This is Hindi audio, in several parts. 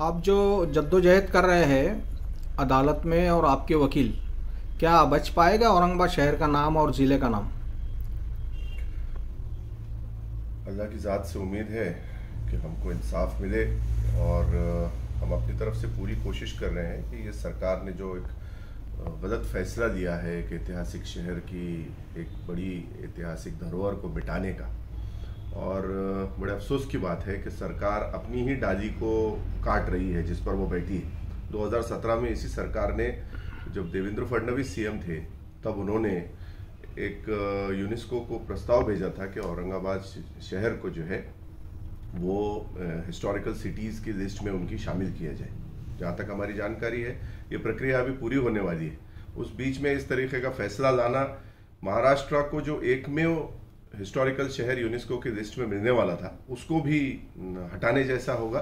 आप जो जद्दोजहद कर रहे हैं अदालत में और आपके वकील, क्या बच पाएगा औरंगाबाद शहर का नाम और ज़िले का नाम? अल्लाह की ज़ात से उम्मीद है कि हमको इंसाफ मिले और हम अपनी तरफ़ से पूरी कोशिश कर रहे हैं कि ये सरकार ने जो एक गलत फैसला लिया है एक ऐतिहासिक शहर की एक बड़ी ऐतिहासिक धरोहर को मिटाने का और बड़े अफसोस की बात है कि सरकार अपनी ही डाली को काट रही है जिस पर वो बैठी है। 2017 में इसी सरकार ने जब देवेंद्र फडणवीस सीएम थे, तब उन्होंने एक यूनेस्को को प्रस्ताव भेजा था कि औरंगाबाद शहर को जो है, वो हिस्टोरिकल सिटीज़ की लिस्ट में उनकी शामिल किया जाए। जहाँ तक हमारी जानकारी है, ये प्रक्रिया अभी पूरी होने वाली है। उस बीच में इस तरीके का फैसला लाना महाराष्ट्र को जो एक में हिस्टोरिकल शहर यूनेस्को की लिस्ट में मिलने वाला था। उसको भी हटाने जैसा होगा,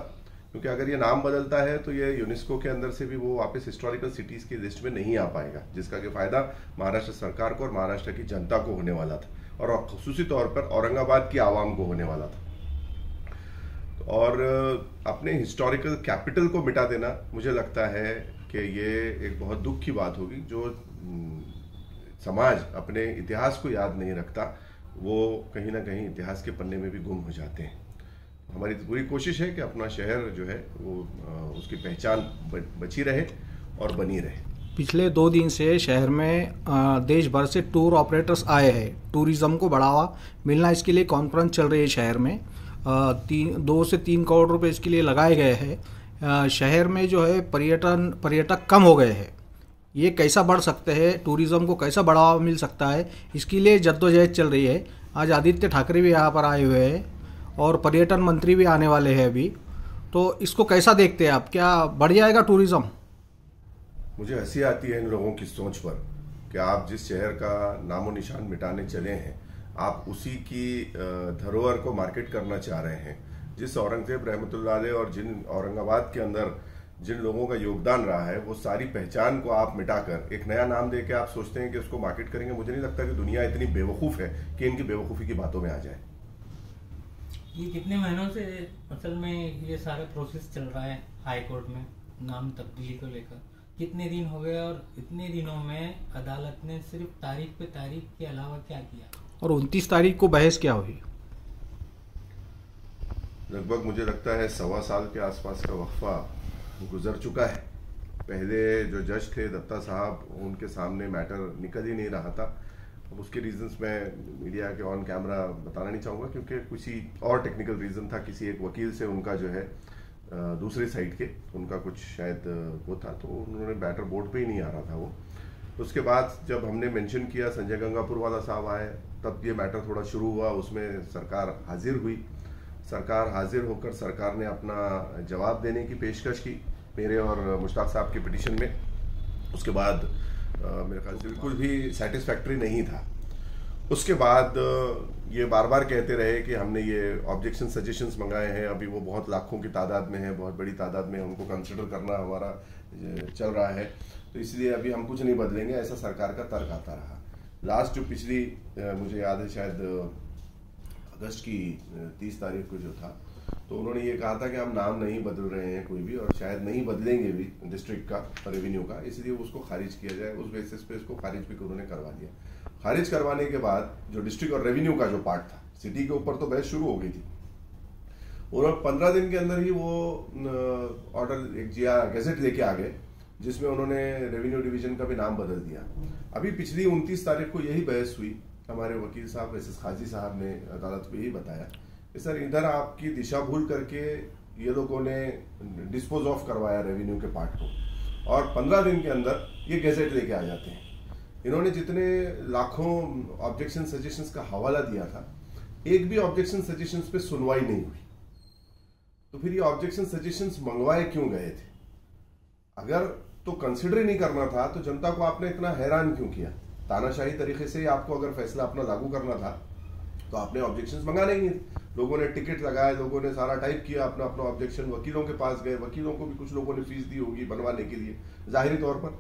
क्योंकि अगर ये नाम बदलता है तो ये यूनेस्को के अंदर से भी वो वापस हिस्टोरिकल सिटीज़ की लिस्ट में नहीं आ पाएगा, जिसका कि फ़ायदा महाराष्ट्र सरकार को और महाराष्ट्र की जनता को होने वाला था, और खसूसी तौर पर औरंगाबाद की आवाम को होने वाला था। और अपने हिस्टोरिकल कैपिटल को मिटा देना, मुझे लगता है कि ये एक बहुत दुख की बात होगी, जो समाज अपने इतिहास को याद नहीं रखता वो कहीं ना कहीं इतिहास के पन्ने में भी गुम हो जाते हैं। हमारी पूरी कोशिश है कि अपना शहर जो है, वो उसकी पहचान बची रहे और बनी रहे। पिछले दो दिन से शहर में देश भर से टूर ऑपरेटर्स आए हैं। टूरिज़्म को बढ़ावा मिलना इसके लिए कॉन्फ्रेंस चल रही है शहर में। तीन दो से तीन करोड़ रुपए इसके लिए लगाए गए हैं। शहर में जो है पर्यटन, पर्यटक कम हो गए हैं। ये कैसा बढ़ सकते हैं टूरिज़्म को कैसा बढ़ावा मिल सकता है, इसके लिए जद्दोजहद चल रही है। आज आदित्य ठाकरे भी यहाँ पर आए हुए हैं और पर्यटन मंत्री भी आने वाले हैं अभी। तो इसको कैसा देखते हैं आप? क्या बढ़ जाएगा टूरिज़्म मुझे हँसी आती है इन लोगों की सोच पर कि आप जिस शहर का नामो निशान मिटाने चले हैं, आप उसी की धरोहर को मार्केट करना चाह रहे हैं। जिस औरंगज़ेब रहमतुल्लाह और जिन औरंगाबाद के अंदर जिन लोगों का योगदान रहा है वो सारी पहचान को आप मिटाकर एक नया नाम दे के आप सोचते हैं कि उसको मार्केट करेंगे। मुझे नहीं लगता कि दुनिया इतनी बेवकूफ़ है कि इनकी बेवकूफ़ी की बातों में आ जाए। ये कितने महीनों से असल में ये सारा प्रोसेस चल रहा है हाई कोर्ट में नाम तब्दीली को लेकर। कितने दिन हो गए और इतने दिनों में अदालत ने सिर्फ़ तारीख पे तारीख के अलावा क्या किया? और उनतीस तारीख को बहस क्या हुई? लगभग मुझे लगता है सवा साल के आसपास का वक्फा गुजर चुका है। पहले जो जज थे दत्ता साहब, उनके सामने मैटर निकल ही नहीं रहा था। अब उसके रीजंस मैं मीडिया के ऑन कैमरा बताना नहीं चाहूँगा, क्योंकि किसी और टेक्निकल रीज़न था, किसी एक वकील से उनका जो है दूसरे साइड के, उनका कुछ शायद वो था तो उन्होंने बैटर बोर्ड पे ही नहीं आ रहा था वो। उसके बाद जब हमने मेंशन किया, संजय गंगापुर वाला साहब आए, तब ये मैटर थोड़ा शुरू हुआ, उसमें सरकार हाजिर हुई। सरकार हाजिर होकर सरकार ने अपना जवाब देने की पेशकश की मेरे और मुश्ताक साहब के पिटिशन में। उसके बाद मेरे ख्याल से बिल्कुल भी सेटिस्फैक्ट्री नहीं था। उसके बाद ये बार बार कहते रहे कि हमने ये ऑब्जेक्शन सजेशंस मंगाए हैं, अभी वो बहुत लाखों की तादाद में है, बहुत बड़ी तादाद में उनको कंसिडर करना हमारा चल रहा है। तो इसलिए अभी हम कुछ नहीं बदलेंगे, ऐसा सरकार का तर्क आता रहा। लास्ट जो पिछली मुझे याद है शायद अगस्त की तीस तारीख को जो था तो उन्होंने ये कहा था कि हम नाम नहीं बदल रहे हैं कोई भी और शायद नहीं बदलेंगे भी डिस्ट्रिक्ट का रेवेन्यू का, इसलिए उसको खारिज किया जाए। उस बेसिस पे इसको खारिज भी उन्होंने करवा दिया। खारिज करवाने के बाद जो डिस्ट्रिक्ट और रेवेन्यू का जो पार्ट था सिटी के ऊपर तो बहस शुरू हो गई थी। उन्होंने पंद्रह दिन के अंदर ही वो ऑर्डर एक जिया गैजेट लेके आ गए, जिसमें उन्होंने रेवेन्यू डिवीज़न का भी नाम बदल दिया। अभी पिछली उनतीस तारीख को यही बहस हुई हमारे वकील साहब एस एस खाजी साहब ने अदालत को यही बताया कि सर, इधर आपकी दिशा भूल करके ये लोगों ने डिस्पोज ऑफ़ करवाया रेवेन्यू के पार्ट को। और पंद्रह दिन के अंदर ये गैजेट लेके आ जाते हैं। इन्होंने जितने लाखों ऑब्जेक्शन सजेशंस का हवाला दिया था, एक भी ऑब्जेक्शन सजेशंस पे सुनवाई नहीं हुई। तो फिर ये ऑब्जेक्शन सजेशंस मंगवाए क्यों गए थे? अगर तो कंसिडर ही नहीं करना था तो जनता को आपने इतना हैरान क्यों किया? तानाशाही तरीके से आपको अगर फैसला अपना लागू करना था तो आपने ऑब्जेक्शन मंगाने ही। लोगों ने टिकट लगाए, लोगों ने सारा टाइप किया, अपना अपना ऑब्जेक्शन वकीलों के पास गए। वकीलों को भी कुछ लोगों ने फ़ीस दी होगी बनवाने के लिए, जाहिरी तौर पर।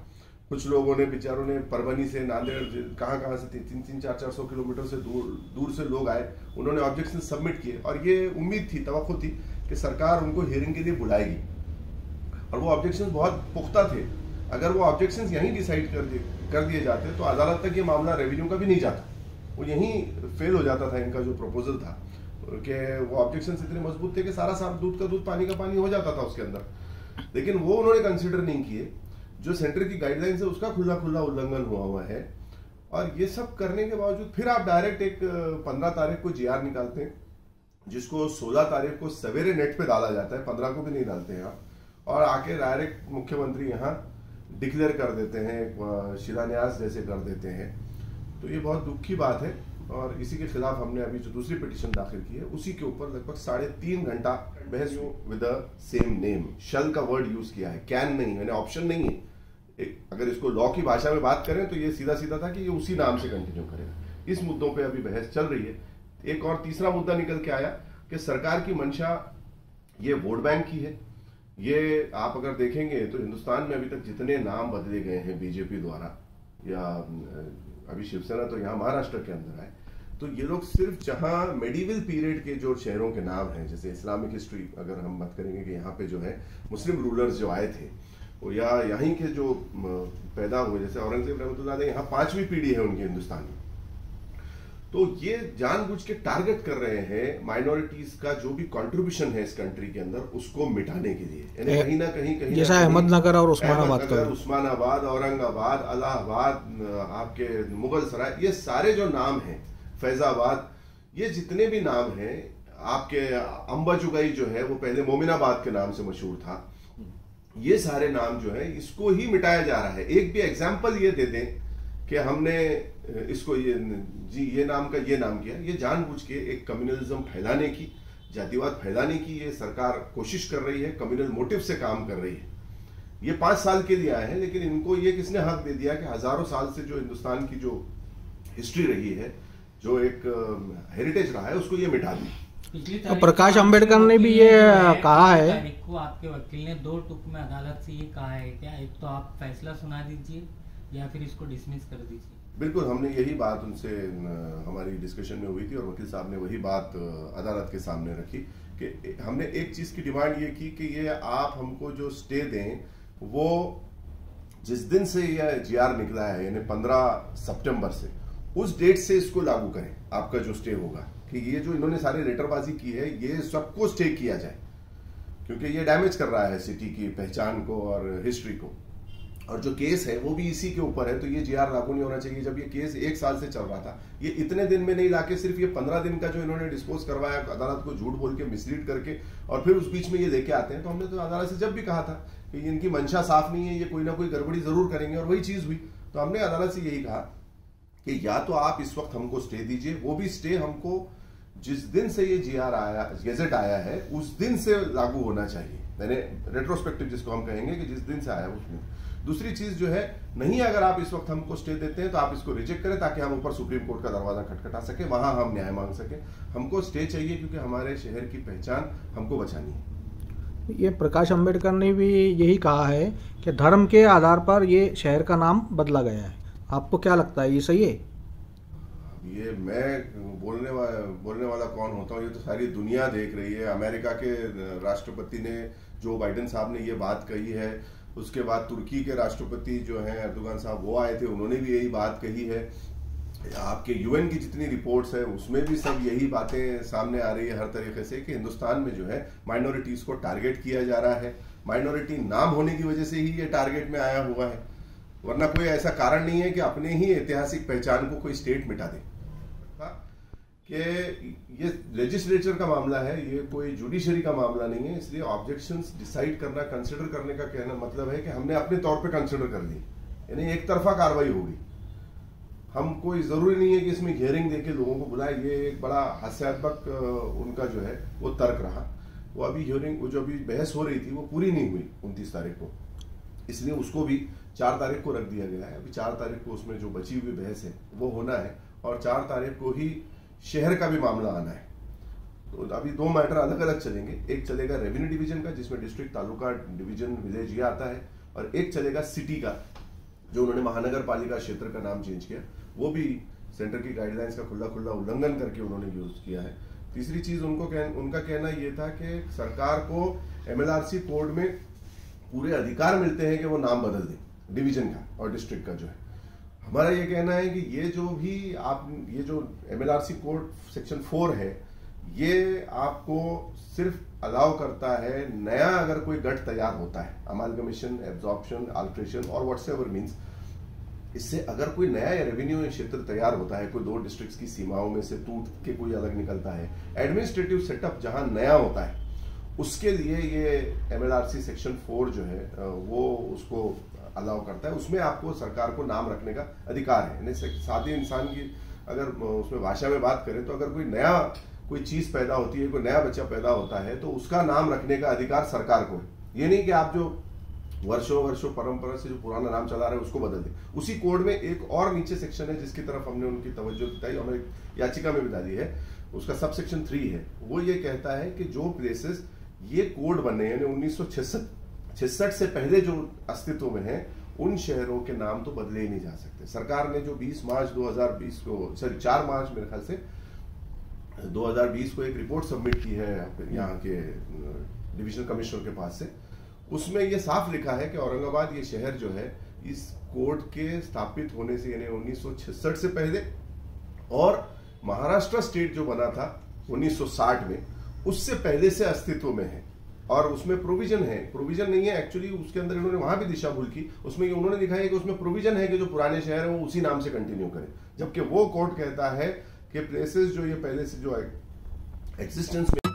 कुछ लोगों ने, बेचारों ने परभनी से, नांदेड़ कहाँ कहाँ से, तीन तीन, चार चार सौ किलोमीटर से दूर दूर से लोग आए, उन्होंने ऑब्जेक्शन सबमिट किए। और ये उम्मीद थी तो थी कि सरकार उनको हियरिंग के लिए बुलाएगी। और वो ऑब्जेक्शन बहुत पुख्ता थे। अगर वो ऑब्जेक्शन यहीं डिसाइड कर दिए कर दिए जाते तो अदालत तक ये मामला रेवेन्यू का भी नहीं जाता। वो यहीं फेल हो जाता था इनका जो प्रपोजल था, कि वो ऑब्जेक्शन इतने मज़बूत थे कि सारा साफ़ दूध का दूध, पानी का पानी हो जाता था उसके अंदर। लेकिन वो उन्होंने कंसिडर नहीं किए। जो सेंटर की गाइडलाइंस है, उसका खुला खुला उल्लंघन हुआ हुआ है। और ये सब करने के बावजूद फिर आप डायरेक्ट एक, पंद्रह तारीख को जीआर निकालते हैं, जिसको सोलह तारीख को सवेरे नेट पे डाला जाता है, पंद्रह को भी नहीं डालते हैं आप और आके डायरेक्ट मुख्यमंत्री यहाँ डिक्लेयर कर देते हैं शिलान्यास जैसे कर देते हैं। तो ये बहुत दुख की बात है और इसी के खिलाफ हमने अभी जो दूसरी पिटिशन दाखिल की है उसी के ऊपर लगभग साढ़े तीन घंटा बहस you with same name shall का वर्ड यूज़ किया है कैन नहीं मैंने ऑप्शन नहीं है। एक, अगर इसको लॉ की भाषा में बात करें तो ये सीधा सीधा था कि ये उसी नाम से कंटिन्यू करेगा। इस मुद्दों पे अभी बहस चल रही है। एक और तीसरा मुद्दा निकल के आया कि सरकार की मंशा ये वोट बैंक की है। ये आप अगर देखेंगे तो हिंदुस्तान में अभी तक जितने नाम बदले गए हैं बीजेपी द्वारा, या अभी शिवसेना तो यहाँ महाराष्ट्र के अंदर आए तो ये लोग सिर्फ़ जहाँ मेडिवल पीरियड के जो शहरों के नाम हैं, जैसे इस्लामिक हिस्ट्री अगर हम बात करेंगे कि यहाँ पे जो है मुस्लिम रूलर्स जो आए थे या, यहीं के जो पैदा हुए, जैसे औरंगज़ेब रहमतुल्लाह यहाँ पांचवी पीढ़ी है उनके हिंदुस्तान। तो ये जानबूझ के टारगेट कर रहे हैं माइनॉरिटीज का जो भी कंट्रीब्यूशन है इस कंट्री के अंदर उसको मिटाने के लिए। यानी कहीं ना कहीं कहीं जैसा अहमदनगर और उस्मानाबाद का। उस्मानाबाद औरंगाबाद अलाहाबाद आपके मुगल सराय ये सारे जो नाम हैं फैजाबाद ये जितने भी नाम हैं आपके अंबा चुगाई जो है वो पहले मोमिनाबाद के नाम से मशहूर था। ये सारे नाम जो है इसको ही मिटाया जा रहा है। एक भी एग्ज़ाम्पल ये दे दें कि हमने इसको ये जी ये नाम का ये नाम किया। ये जानबूझ के एक कम्युनलिज्म फैलाने की जातिवाद फैलाने की ये सरकार कोशिश कर रही है कम्युनल मोटिव से काम कर रही है। ये पाँच साल के लिए आए हैं लेकिन इनको ये किसने हक दे दिया कि हज़ारों साल से जो हिंदुस्तान की जो हिस्ट्री रही है जो एक हेरिटेज रहा है उसको ये मिटा दी। तो प्रकाश अंबेडकर ने भी ये कहा है। को आपके वकील ने दो टुक में अदालत से ये कहा है क्या एक तो आप फैसला सुना दीजिए। या फिर इसको डिसमिस कर दीजिए? बिल्कुल, हमने यही बात उनसे हमारी डिस्कशन में हुई थी और वकील साहब ने वही बात अदालत के सामने रखी कि हमने एक चीज़ की डिमांड ये की कि ये आप हमको जो स्टे दें, वो जिस दिन से यह जीआर निकला है, यानी पंद्रह सितंबर से, उस डेट से इसको लागू करें, आपका जो स्टे होगा। कि ये जो इन्होंने सारी रेटरबाजी की है, ये सबको स्टे किया जाए। क्योंकि ये डैमेज कर रहा है सिटी की पहचान को और हिस्ट्री को। और जो केस है, वो भी इसी के ऊपर है तो ये जीआर लागू नहीं होना चाहिए। जब ये केस एक साल से चल रहा था, ये इतने दिन में नहीं, लाके सिर्फ़ ये पंद्रह दिन का जो इन्होंने डिस्पोज करवाया, अदालत को झूठ बोल के मिसलीड करके, और फिर उस बीच में ये लेके आते हैं तो हमने तो अदालत से जब भी कहा था कि इनकी मंशा साफ़ नहीं है, ये कोई ना कोई गड़बड़ी ज़रूर करेंगे, और वही चीज़ हुई। तो हमने अदालत से यही कहा कि या तो आप इस वक्त हमको स्टे दीजिए, वो भी स्टे हमको जिस दिन से ये जीआर आया गेजेट आया है, उस दिन से लागू होना चाहिए। यानी रेट्रोस्पेक्टिव जिसको हम कहेंगे कि जिस दिन से आया उसमें दूसरी चीज़ जो है नहीं अगर आप इस वक्त हमको स्टे देते हैं तो आप इसको रिजेक्ट करें ताकि हम ऊपर सुप्रीम कोर्ट का दरवाज़ा खटखटा सके वहाँ हम न्याय मांग सके। हमको स्टे चाहिए क्योंकि हमारे शहर की पहचान हमको बचानी है। ये प्रकाश अंबेडकर ने भी यही कहा है कि धर्म के आधार पर ये शहर का नाम बदला गया है। आपको क्या लगता है ये सही है? ये मैं बोलने वाला बोलने वाला कौन होता हूँ? ये तो सारी दुनिया देख रही है। अमेरिका के राष्ट्रपति ने जो बाइडेन साहब ने ये बात कही है उसके बाद तुर्की के राष्ट्रपति जो हैं अर्दुगान साहब, वो आए थे, उन्होंने भी यही बात कही है। आपके यूएन की जितनी रिपोर्ट्स है, उसमें भी सब यही बातें सामने आ रही है हर तरीके से कि हिंदुस्तान में जो है माइनॉरिटीज को टारगेट किया जा रहा है। माइनॉरिटी नाम होने की वजह से ही ये टारगेट में आया हुआ है। वरना कोई ऐसा कारण नहीं है कि अपने ही ऐतिहासिक पहचान को कोई स्टेट मिटा दे। कि ये लेजिस्लेचर का मामला है, ये कोई जुडिशरी का मामला नहीं है, इसलिए ऑब्जेक्शन डिसाइड करना कंसिडर करने का कहना मतलब है कि हमने अपने तौर पे कंसिडर कर ली। यानी एक तरफा कार्रवाई होगी। हम कोई ज़रूरी नहीं है कि इसमें हियरिंग देके लोगों को बुलाए। ये एक बड़ा हास्यात्मक उनका जो है, वो तर्क रहा। वो अभी हियरिंग वो जो अभी बहस हो रही थी, वो पूरी नहीं हुई उनतीस तारीख को। इसलिए उसको भी चार तारीख को रख दिया गया है। अभी चार तारीख को उसमें जो बची हुई बहस है, वो होना है। और चार तारीख को ही शहर का भी मामला आना है। तो अभी दो मैटर अलग अलग चलेंगे। एक चलेगा रेवेन्यू डिवीज़न का जिसमें डिस्ट्रिक्ट तालुका डिवीज़न विलेज ये आता है और एक चलेगा सिटी का जो उन्होंने महानगर पालिका क्षेत्र का नाम चेंज किया। वो भी सेंटर की गाइडलाइंस का खुला खुला उल्लंघन करके उन्होंने यूज़ किया है। तीसरी चीज़ उनको कह, उनका कहना यह था कि सरकार को एमएलआरसी कोड में पूरे अधिकार मिलते हैं कि वो नाम बदल दें डिवीज़न का और डिस्ट्रिक्ट का जो है। हमारा ये कहना है कि ये जो भी आप, ये जो एमएलआरसी कोड सेक्शन फोर है, ये आपको सिर्फ़ अलाउ करता है, नया अगर कोई गठ तैयार होता है अमालगमेशन एब्जॉर्प्शन अल्ट्रेशन और व्हाट्स एवर मीन्स इससे अगर कोई नया रेवेन्यू क्षेत्र तैयार होता है, कोई दो डिस्ट्रिक्ट्स की सीमाओं में से टूट के कोई अलग निकलता है एडमिनिस्ट्रेटिव सेटअप जहाँ नया होता है, उसके लिए ये एमएलआरसी सेक्शन फोर जो है वो उसको अलाउ करता है, उसमें आपको सरकार को नाम रखने का अधिकार है। साथ ही इंसान की अगर उसमें भाषा में बात करें तो अगर कोई नया, कोई चीज़ पैदा होती है, कोई नया बच्चा पैदा होता है तो उसका नाम रखने का अधिकार सरकार को है। ये नहीं कि आप जो वर्षों वर्षों परंपरा से जो पुराना नाम चला रहे हैं, उसको बदल दे। उसी कोड में एक और नीचे सेक्शन है, जिसकी तरफ़ हमने उनकी तवज्जो और एक याचिका में भी डाली है। उसका सब सेक्शन थ्री है। वो ये कहता है कि जो प्लेसेस ये कोड बने यानी उन्नीस छिसठ से पहले जो अस्तित्व में है, उन शहरों के नाम तो बदले ही नहीं जा सकते। सरकार ने जो 20 मार्च 2020 को, सॉरी 4 मार्च मेरे ख्याल से 2020 को एक रिपोर्ट सबमिट की है यहाँ के डिविजनल कमिश्नर के पास से, उसमें ये साफ़ लिखा है कि औरंगाबाद ये शहर जो है, इस कोर्ट के स्थापित होने से यानी उन्नीस से पहले और महाराष्ट्र स्टेट जो बना था 1960 में, उससे पहले से अस्तित्व में है। और उसमें प्रोविज़न है। प्रोविज़न नहीं है एक्चुअली उसके अंदर इन्होंने वहाँ भी दिशा भूल की। उसमें उन्होंने दिखाया कि उसमें प्रोविज़न है कि जो पुराने शहर है वो उसी नाम से कंटिन्यू करें। जबकि वो कोर्ट कहता है कि प्लेसेस जो ये पहले से जो एग्जिस्टेंस में